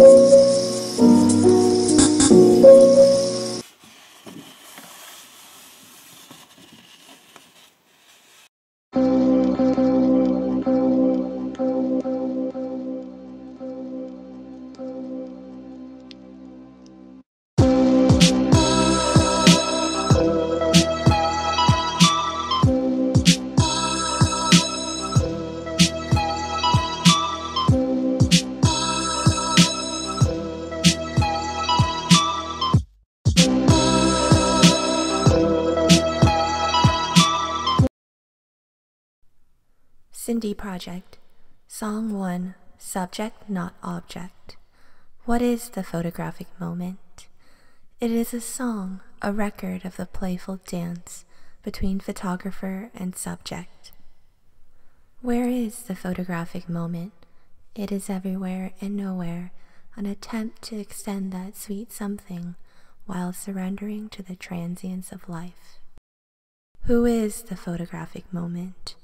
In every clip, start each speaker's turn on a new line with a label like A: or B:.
A: Música Cindy Project, Song 1 Subject Not Object. What is the photographic moment? It is a song, a record of the playful dance between photographer and subject. Where is the photographic moment? It is everywhere and nowhere, an attempt to extend that sweet something while surrendering to the transience of life. Who is the photographic moment?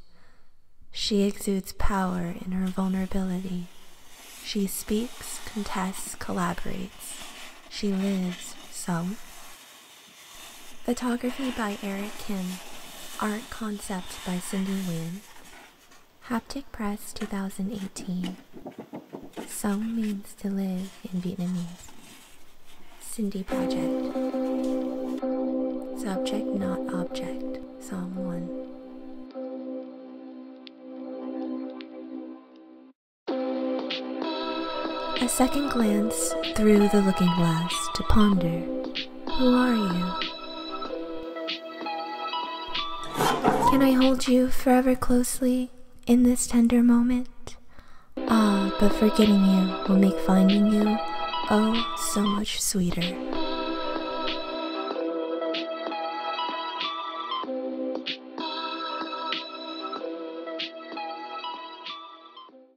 A: She exudes power in her vulnerability. She speaks, contests, collaborates. She lives, so. Photography by Eric Kim. Art concept by Cindy Nguyen. Haptic Press 2018. Song means to live in Vietnamese. Cindy Project. Subject not object. Song 1. A second glance through the looking glass to ponder Who are you? Can I hold you forever closely in this tender moment? Ah, but forgetting you will make finding you oh so much sweeter.